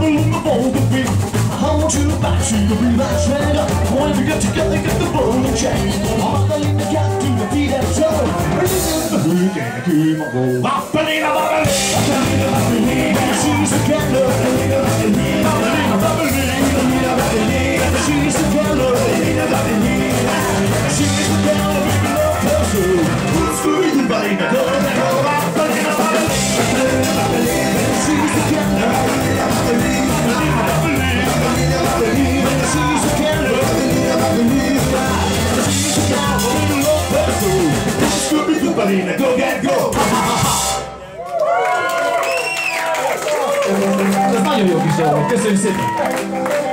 unbelievable to be. I want you back, so you'll be my friend. I want you get together, get the ball and chain. I'm gonna the I believe, I believe, I believe, She's the. I believe, I believe, I believe. She's the. I believe, I believe. She's the. Who's? Marina, go get go! Ez nagyon jó kis dolog, köszönjük szépen!